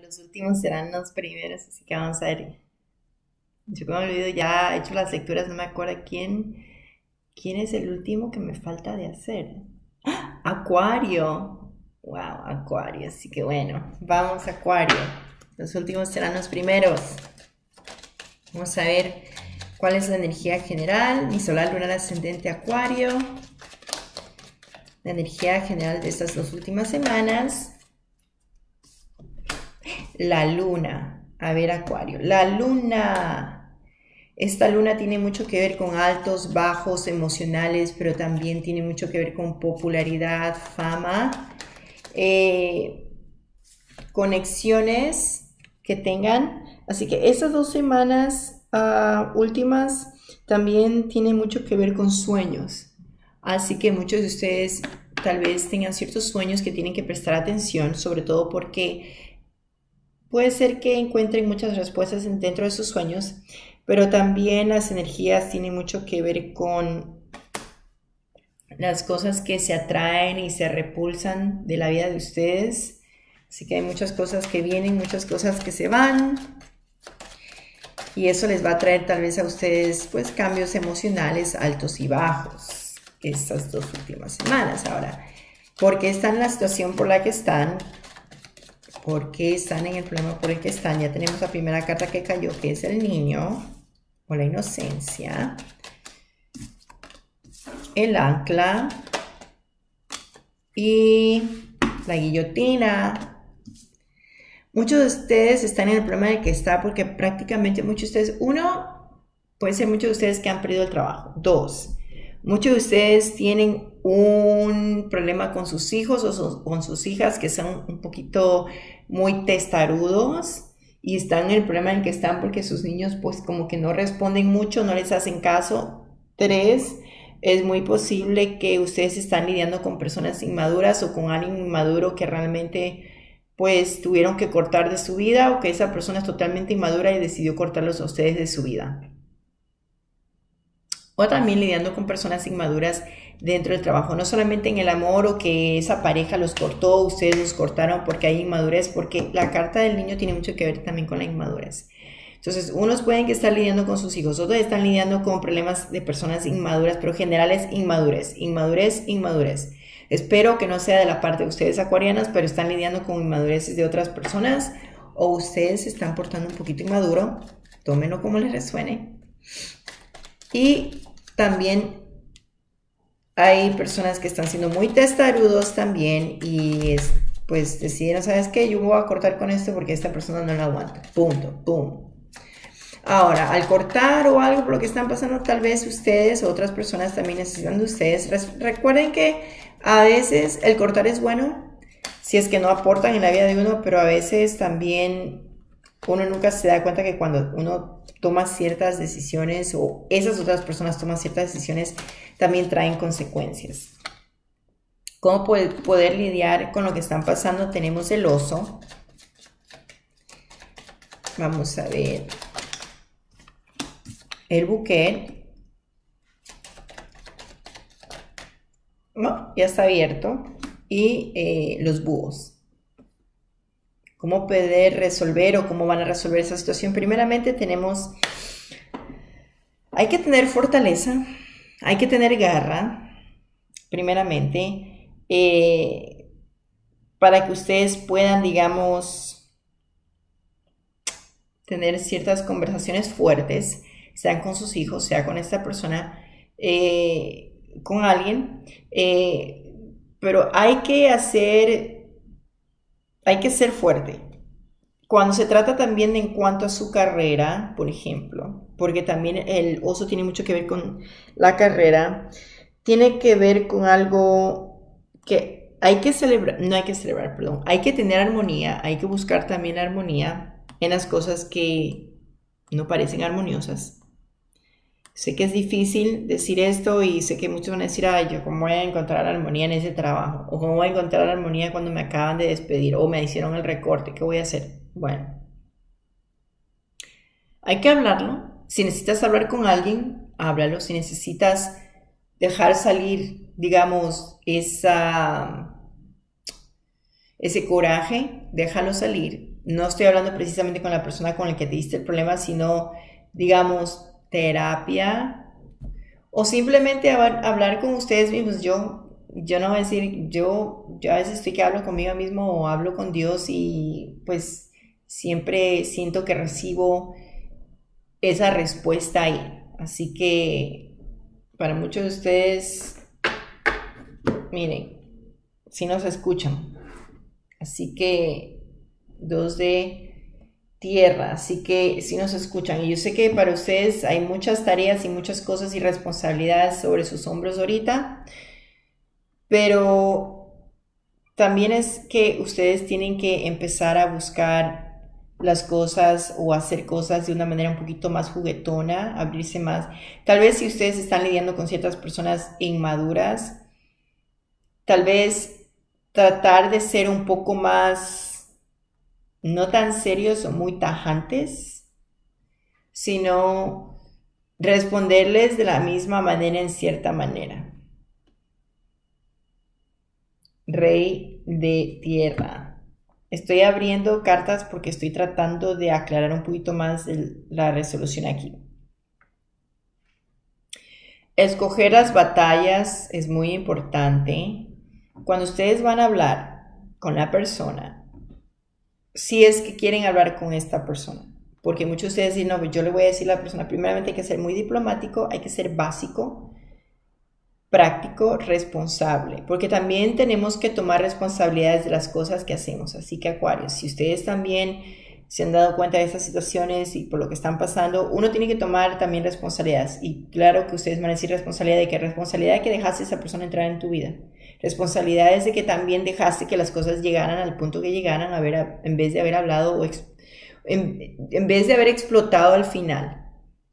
los últimos serán los primeros, así que vamos a ver. Yo como olvido ya he hecho las lecturas, no me acuerdo quién, quién es el último que me falta de hacer. ¡Ah! Acuario. Wow, Acuario. Así que bueno, vamos Acuario. Los últimos serán los primeros. Vamos a ver cuál es la energía general. Mi solar lunar ascendente Acuario. La energía general de estas dos últimas semanas la luna. A ver, Acuario. La luna. Esta luna tiene mucho que ver con altos, bajos emocionales, pero también tiene mucho que ver con popularidad, fama, eh, conexiones que tengan. Así que estas dos semanas ah, últimas también tienen mucho que ver con sueños. Así que muchos de ustedes tal vez tengan ciertos sueños que tienen que prestar atención, sobre todo porque Puede ser que encuentren muchas respuestas dentro de sus sueños, pero también las energías tienen mucho que ver con las cosas que se atraen y se repulsan de la vida de ustedes. Así que hay muchas cosas que vienen, muchas cosas que se van. Y eso les va a traer tal vez a ustedes pues cambios emocionales altos y bajos estas dos últimas semanas. Ahora, porque están en la situación por la que están, por qué están en el problema por el que están. Ya tenemos la primera carta que cayó, que es el niño o la inocencia. El ancla y la guillotina. Muchos de ustedes están en el problema en el que está porque prácticamente muchos de ustedes, uno, puede ser muchos de ustedes que han perdido el trabajo. Dos, muchos de ustedes tienen un problema con sus hijos o con sus hijas que son un poquito muy testarudos y están en el problema en que están porque sus niños pues como que no responden mucho, no les hacen caso. Tres, es muy posible que ustedes están lidiando con personas inmaduras o con alguien inmaduro que realmente pues tuvieron que cortar de su vida o que esa persona es totalmente inmadura y decidió cortarlos a ustedes de su vida. O también lidiando con personas inmaduras dentro del trabajo, no solamente en el amor o que esa pareja los cortó, ustedes los cortaron porque hay inmadurez, porque la carta del niño tiene mucho que ver también con la inmadurez. Entonces, unos pueden que estar lidiando con sus hijos, otros están lidiando con problemas de personas inmaduras, pero generales inmadurez, inmadurez, inmadurez. Espero que no sea de la parte de ustedes acuarianas, pero están lidiando con inmadureces de otras personas o ustedes se están portando un poquito inmaduro, tómenlo como les resuene. Y también hay personas que están siendo muy testarudos también y es, pues deciden, ¿sabes qué? Yo voy a cortar con esto porque esta persona no la aguanta. Punto, pum. Ahora, al cortar o algo por lo que están pasando, tal vez ustedes o otras personas también necesitan de ustedes. Recuerden que a veces el cortar es bueno si es que no aportan en la vida de uno, pero a veces también uno nunca se da cuenta que cuando uno toma ciertas decisiones o esas otras personas toman ciertas decisiones, también traen consecuencias. ¿Cómo poder, lidiar con lo que están pasando? Tenemos el oso. Vamos a ver. El buque. No, ya está abierto. Y eh, los búhos cómo poder resolver o cómo van a resolver esa situación. Primeramente tenemos, hay que tener fortaleza, hay que tener garra, primeramente, eh, para que ustedes puedan, digamos, tener ciertas conversaciones fuertes, sean con sus hijos, sea con esta persona, eh, con alguien, eh, pero hay que hacer hay que ser fuerte. Cuando se trata también en cuanto a su carrera, por ejemplo, porque también el oso tiene mucho que ver con la carrera, tiene que ver con algo que hay que celebrar, no hay que celebrar, perdón, hay que tener armonía, hay que buscar también armonía en las cosas que no parecen armoniosas Sé que es difícil decir esto y sé que muchos van a decir, ay, yo cómo voy a encontrar armonía en ese trabajo, o cómo voy a encontrar armonía cuando me acaban de despedir o me hicieron el recorte, ¿qué voy a hacer? Bueno, hay que hablarlo. Si necesitas hablar con alguien, háblalo. Si necesitas dejar salir, digamos, esa, ese coraje, déjalo salir. no estoy hablando precisamente con la persona con la que te diste el problema, sino, digamos, terapia o simplemente hablar con ustedes mismos. Yo, yo no voy a decir, yo, yo a veces estoy que hablo conmigo mismo o hablo con Dios y pues siempre siento que recibo esa respuesta ahí. Así que para muchos de ustedes, miren, si nos escuchan. Así que dos de tierra, así que si nos escuchan. Y yo sé que para ustedes hay muchas tareas y muchas cosas y responsabilidades sobre sus hombros ahorita, pero también es que ustedes tienen que empezar a buscar las cosas o hacer cosas de una manera un poquito más juguetona, abrirse más. Tal vez si ustedes están lidiando con ciertas personas inmaduras, tal vez tratar de ser un poco más, no tan serios o muy tajantes, sino responderles de la misma manera en cierta manera. Rey de tierra. Estoy abriendo cartas porque estoy tratando de aclarar un poquito más la resolución aquí. Escoger las batallas es muy importante. Cuando ustedes van a hablar con la persona, si es que quieren hablar con esta persona, porque muchos de ustedes dicen, no, pues yo le voy a decir a la persona, primeramente hay que ser muy diplomático, hay que ser básico, práctico, responsable, porque también tenemos que tomar responsabilidades de las cosas que hacemos. Así que Acuario, si ustedes también se han dado cuenta de estas situaciones y por lo que están pasando, uno tiene que tomar también responsabilidades. Y claro que ustedes van a decir responsabilidad de que responsabilidad de que dejaste esa persona entrar en tu vida. Responsabilidades de que también dejaste que las cosas llegaran al punto que llegaran a ver, en vez de haber hablado o en, en vez de haber explotado al final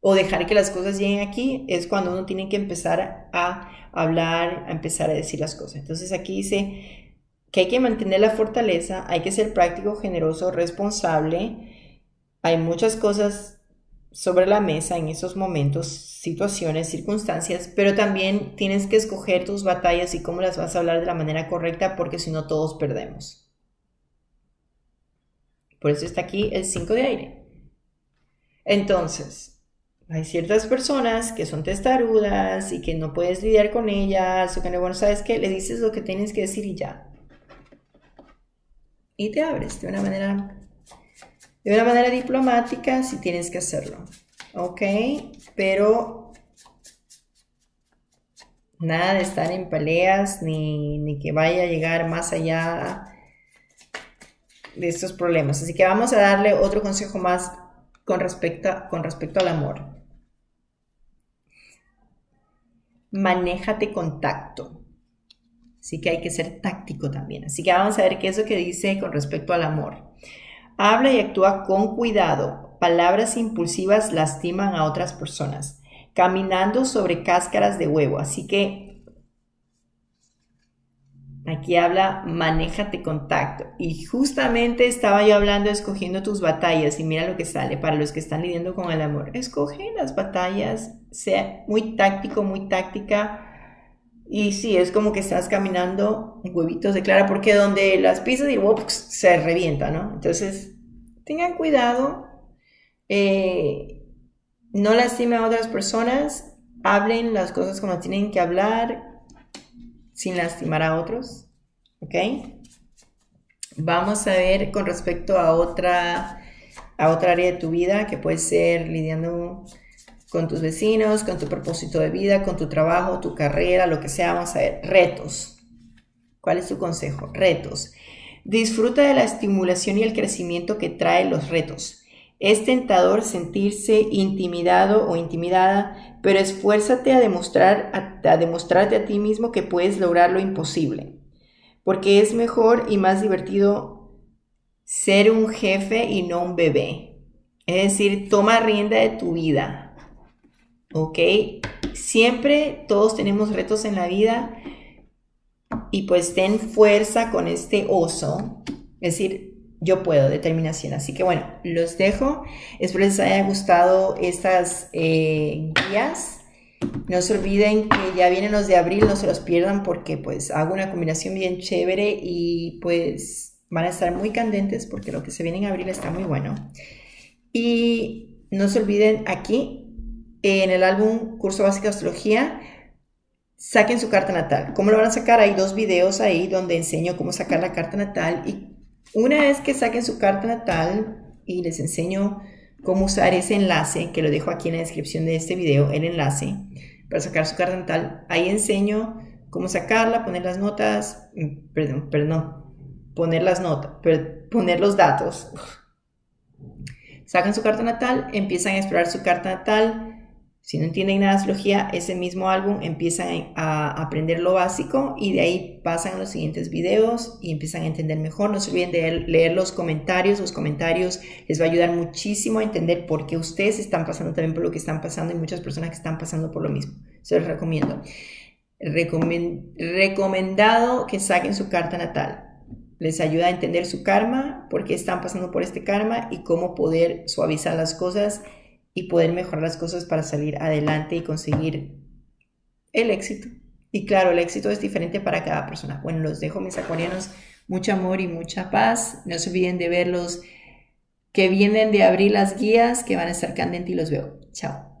o dejar que las cosas lleguen aquí, es cuando uno tiene que empezar a hablar, a empezar a decir las cosas. Entonces aquí dice que hay que mantener la fortaleza, hay que ser práctico, generoso, responsable. Hay muchas cosas sobre la mesa en esos momentos, situaciones, circunstancias, pero también tienes que escoger tus batallas y cómo las vas a hablar de la manera correcta porque si no todos perdemos. Por eso está aquí el 5 de aire. Entonces, hay ciertas personas que son testarudas y que no puedes lidiar con ellas o que no, bueno, ¿sabes qué? Le dices lo que tienes que decir y ya. Y te abres de una manera, de una manera diplomática si tienes que hacerlo. ¿Ok? Pero nada de estar en peleas ni, ni que vaya a llegar más allá de estos problemas. Así que vamos a darle otro consejo más con respecto, con respecto al amor manéjate con tacto. Así que hay que ser táctico también. Así que vamos a ver qué es lo que dice con respecto al amor. Habla y actúa con cuidado. Palabras impulsivas lastiman a otras personas. Caminando sobre cáscaras de huevo. Así que Aquí habla, manéjate con tacto. Y justamente estaba yo hablando, escogiendo tus batallas. Y mira lo que sale para los que están lidiando con el amor. Escoge las batallas, sea muy táctico, muy táctica. Y sí, es como que estás caminando huevitos de clara, porque donde las pisas y se revienta, ¿no? Entonces, tengan cuidado. Eh, no lastimen a otras personas. Hablen las cosas como tienen que hablar sin lastimar a otros. ¿Ok? Vamos a ver con respecto a otra, a otra área de tu vida que puede ser lidiando con tus vecinos, con tu propósito de vida, con tu trabajo, tu carrera, lo que sea. Vamos a ver, retos. ¿Cuál es tu consejo? Retos. Disfruta de la estimulación y el crecimiento que traen los retos. Es tentador sentirse intimidado o intimidada, pero esfuérzate a, demostrar, a, demostrarte a ti mismo que puedes lograr lo imposible, porque es mejor y más divertido ser un jefe y no un bebé. Es decir, toma rienda de tu vida. ¿Ok? Siempre todos tenemos retos en la vida y pues ten fuerza con este oso. Es decir, yo puedo, determinación. Así que bueno, los dejo. Espero les haya gustado estas eh, guías. No se olviden que ya vienen los de abril, no se los pierdan porque pues hago una combinación bien chévere y pues van a estar muy candentes porque lo que se viene en abril está muy bueno. Y no se olviden aquí, en el álbum Curso Básico de Astrología, saquen su carta natal. ¿Cómo lo van a sacar? Hay dos videos ahí donde enseño cómo sacar la carta natal. Y una vez que saquen su carta natal y les enseño cómo usar ese enlace, que lo dejo aquí en la descripción de este video, el enlace para sacar su carta natal, ahí enseño cómo sacarla, poner las notas, mm, perdón, perdón, poner las notas, poner los datos. Sacan su carta natal, empiezan a explorar su carta natal. Si no entienden nada de astrología, ese mismo álbum empiezan a aprender lo básico y de ahí pasan a los siguientes videos y empiezan a entender mejor. No se olviden de leer los comentarios. Los comentarios les va a ayudar muchísimo a entender por qué ustedes están pasando también por lo que están pasando y muchas personas que están pasando por lo mismo. Se los recomiendo. recomendado que saquen su carta natal les ayuda a entender su karma, por qué están pasando por este karma y cómo poder suavizar las cosas y poder mejorar las cosas para salir adelante y conseguir el éxito. Y claro, el éxito es diferente para cada persona. Bueno, los dejo mis acuarianos, mucho amor y mucha paz. No se olviden de ver los que vienen de abrir las guías que van a estar candentes y los veo. Chao.